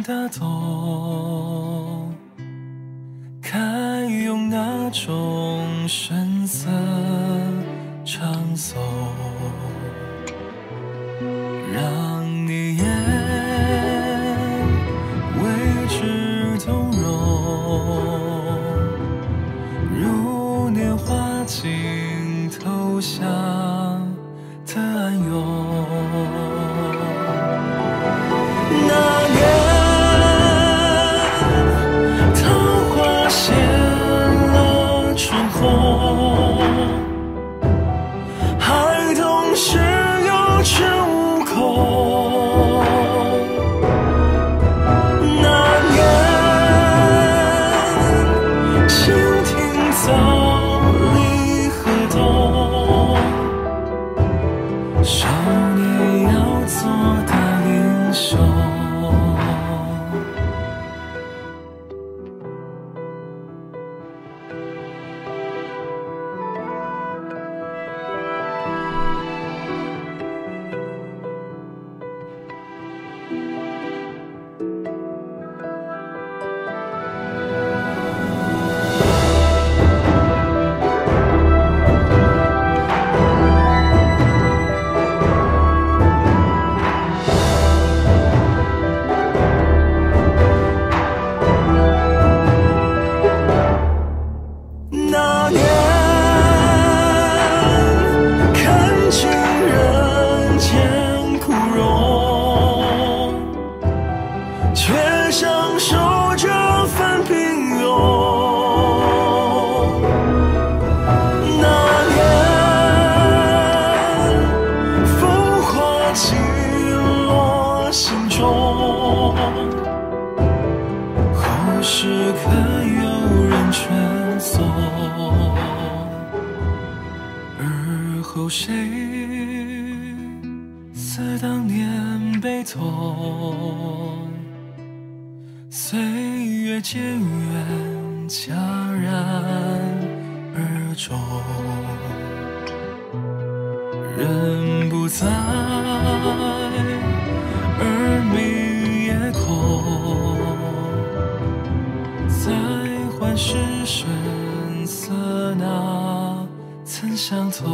他懂，该用哪种声色唱诵，让你也为之动容，如年华尽头下。却享受这份平庸。那年，风花尽落心中，后世可有人劝颂？而后谁似当年悲痛？岁月渐远，戛然而终。人不在，而名也空。再换世神色，哪曾相同？